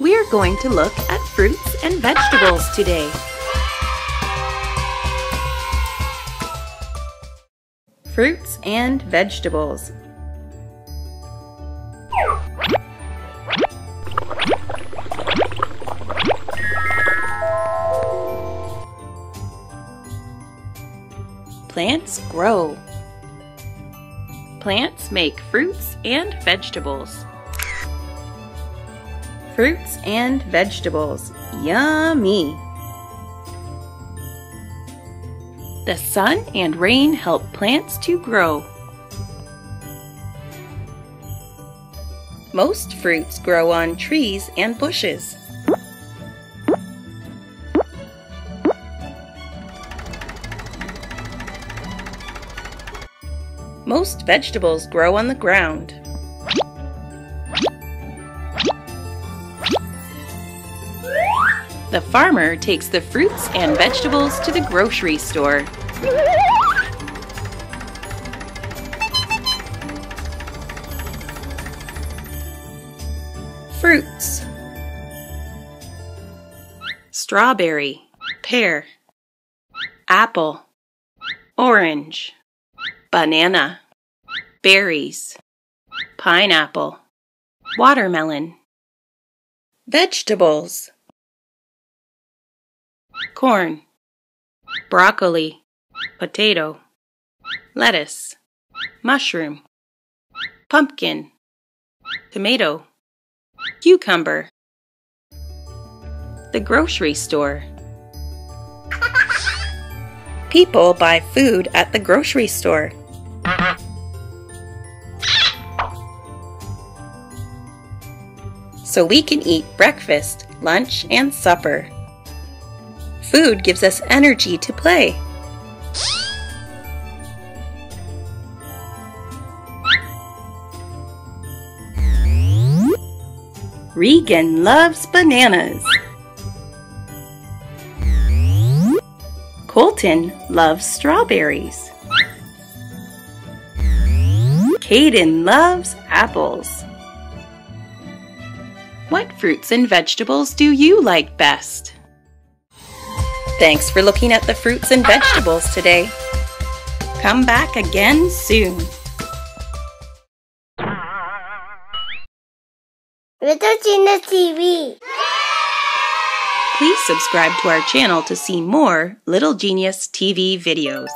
We're going to look at fruits and vegetables today. Fruits and vegetables. Plants grow. Plants make fruits and vegetables. Fruits and vegetables. Yummy! The sun and rain help plants to grow. Most fruits grow on trees and bushes. Most vegetables grow on the ground. The farmer takes the fruits and vegetables to the grocery store. Fruits. Strawberry. Pear. Apple. Orange. Banana. Berries. Pineapple. Watermelon. Vegetables corn, broccoli, potato, lettuce, mushroom, pumpkin, tomato, cucumber. The grocery store. People buy food at the grocery store. So we can eat breakfast, lunch, and supper. Food gives us energy to play. Regan loves bananas. Colton loves strawberries. Caden loves apples. What fruits and vegetables do you like best? Thanks for looking at the fruits and vegetables today. Come back again soon. Little Genius TV. Please subscribe to our channel to see more Little Genius TV videos.